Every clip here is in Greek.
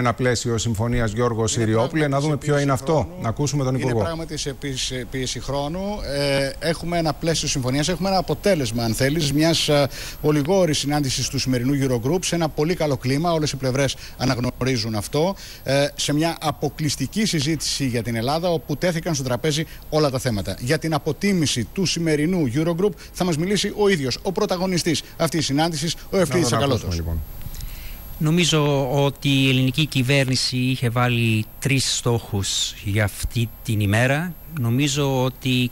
ένα πλαίσιο συμφωνίας Γιώργο Συριόπουλε. Να δούμε ποιο είναι αυτό. Να ακούσουμε τον Υπουργό. Είναι πράγματι σε πίεση χρόνου. Ε, έχουμε ένα πλαίσιο συμφωνίας. Έχουμε ένα αποτέλεσμα, αν θέλεις, μιας ε, ολιγόρης συνάντησης του σημερινού Eurogroup σε ένα πολύ καλό κλίμα. Όλες οι πλευρές αναγνωρίζουν αυτό. Ε, σε μια αποκλειστική συζήτηση για την Ελλάδα, όπου τέθηκαν στο τραπέζι όλα τα θέματα. Για την αποτίμηση του σημερινού Eurogroup θα μας μιλήσει ο ίδιος, ο πρωταγωνιστής αυτής της συνάντησης, ο Ευθύνη Ακαλώτο. Λοιπόν. Νομίζω ότι η ελληνική κυβέρνηση είχε βάλει τρεις στόχους για αυτή την ημέρα. Νομίζω ότι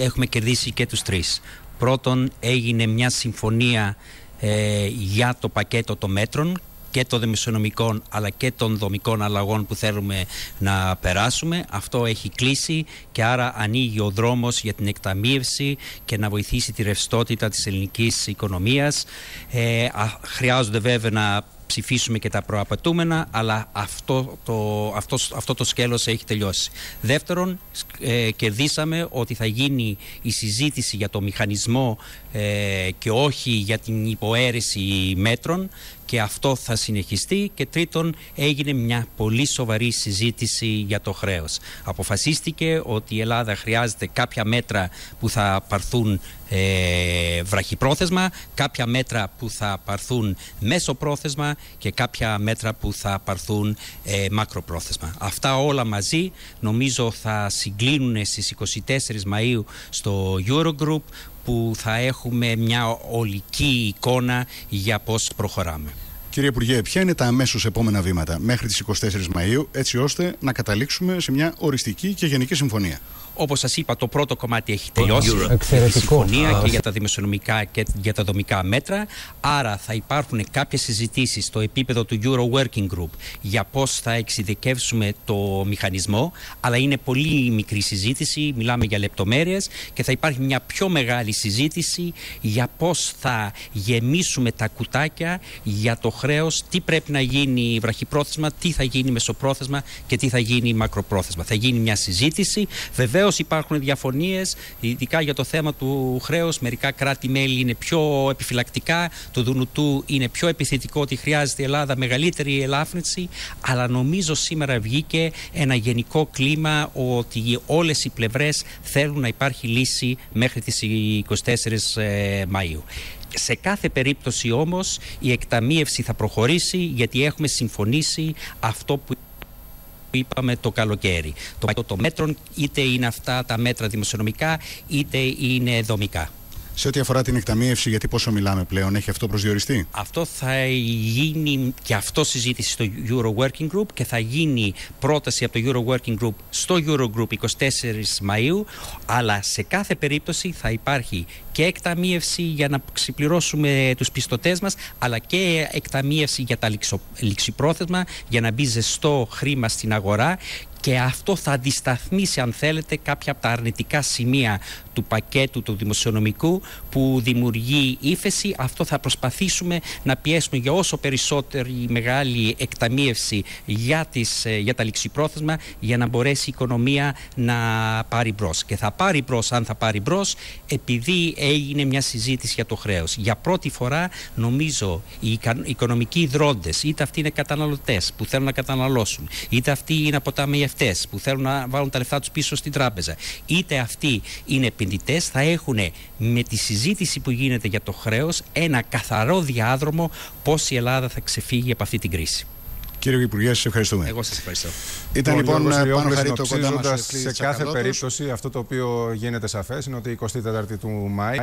έχουμε κερδίσει και τους τρεις. Πρώτον έγινε μια συμφωνία ε, για το πακέτο των μέτρων και των δημοσιονομικών αλλά και των δομικών αλλαγών που θέλουμε να περάσουμε. Αυτό έχει κλείσει και άρα ανοίγει ο δρόμος για την εκταμείευση και να βοηθήσει τη ρευστότητα της ελληνικής οικονομίας. Ε, χρειάζονται βέβαια να ψηφίσουμε και τα προαπαιτούμενα, αλλά αυτό το, αυτό, αυτό το σκέλος έχει τελειώσει. Δεύτερον, ε, κερδίσαμε ότι θα γίνει η συζήτηση για το μηχανισμό ε, και όχι για την υποαίρεση μέτρων και αυτό θα συνεχιστεί και τρίτον έγινε μια πολύ σοβαρή συζήτηση για το χρέος. Αποφασίστηκε ότι η Ελλάδα χρειάζεται κάποια μέτρα που θα πάρθουν ε, βραχυπρόθεσμα, κάποια μέτρα που θα πάρθουν μέσο πρόθεσμα και κάποια μέτρα που θα πάρθουν ε, μακροπρόθεσμα. Αυτά όλα μαζί νομίζω θα συγκλίνουν στις 24 Μαΐου στο Eurogroup που θα έχουμε μια ολική εικόνα για πώς προχωράμε. Κύριε Υπουργέ, ποια είναι τα αμέσως επόμενα βήματα μέχρι τις 24 Μαΐου έτσι ώστε να καταλήξουμε σε μια οριστική και γενική συμφωνία; Όπως σας είπα, το πρώτο κομμάτι έχει τελειώσει. Εξαιρετικό. Τη συμφωνία και για τα δημοσιονομικά και για τα δομικά μέτρα. Άρα θα υπάρχουν κάποιες συζητήσεις στο επίπεδο του Euro Working Group για πώς θα εξειδικεύσουμε το μηχανισμό. Αλλά είναι πολύ μικρή συζήτηση, μιλάμε για λεπτομέρειες και θα υπάρχει μια πιο μεγάλη συζήτηση για πώς θα γεμίσουμε τα κουτάκια για το χρέος, τι πρέπει να γίνει βραχυπρόθεσμα, τι θα γίνει μεσοπρόθεσμα και τι θα γίνει μακροπρόθεσμα. Θα γίνει μια συζήτηση. Βεβαίως Βεβαίω υπάρχουν διαφωνίες, ειδικά για το θέμα του χρέους. Μερικά κράτη-μέλη είναι πιο επιφυλακτικά. Το Δουνουτού είναι πιο επιθετικό ότι χρειάζεται η Ελλάδα μεγαλύτερη ελάφρυνση. Αλλά νομίζω σήμερα βγήκε ένα γενικό κλίμα ότι όλες οι πλευρές θέλουν να υπάρχει λύση μέχρι τις 24 ε, Μαΐου. Σε κάθε περίπτωση όμως η εκταμίευση θα προχωρήσει γιατί έχουμε συμφωνήσει αυτό που που είπαμε το καλοκαίρι. Το πακέτο των μέτρων είτε είναι αυτά τα μέτρα δημοσιονομικά είτε είναι δομικά. Σε ό,τι αφορά την εκταμείευση, γιατί πόσο μιλάμε πλέον, έχει αυτό προσδιοριστεί; Αυτό θα γίνει και αυτό συζήτηση στο Euro Working Group και θα γίνει πρόταση από το Euro Working Group στο Eurogroup 24 Μαΐου αλλά σε κάθε περίπτωση θα υπάρχει και εκταμείευση για να ξεπληρώσουμε τους πιστωτές μας αλλά και εκταμείευση για τα ληξιπρόθεσμα για να μπει ζεστό χρήμα στην αγορά και αυτό θα αντισταθμίσει αν θέλετε κάποια από τα αρνητικά σημεία του πακέτου του δημοσιονομικού που δημιουργεί ύφεση. Αυτό θα προσπαθήσουμε να πιέσουμε για όσο περισσότερη μεγάλη εκταμίευση για, τις, ε, για τα ληξιπρόθεσμα για να μπορέσει η οικονομία να πάρει μπρος. Και θα πάρει μπρος αν θα πάρει μπρος επειδή έγινε μια συζήτηση για το χρέος. Για πρώτη φορά νομίζω οι οικονομικοί ιδρόντες είτε αυτοί είναι καταναλωτές που θέλουν να καταναλώσουν είτε αυτοί είναι αποταμιευτές που θέλουν να βάλουν τα λεφτά τους πίσω στην τράπεζα, είτε αυτοί είναι επενδυτές, θα έχουν με τη συζήτηση που γίνεται για το χρέος ένα καθαρό διάδρομο πώς η Ελλάδα θα ξεφύγει από αυτή την κρίση. Κύριε Υπουργέ, σας ευχαριστούμε. Εγώ σας ευχαριστώ. Ήταν λοιπόν πάνω χαρίτο κοντά Σε κάθε περίπτωση, αυτό το οποίο γίνεται σαφές είναι ότι η 24η του Μάη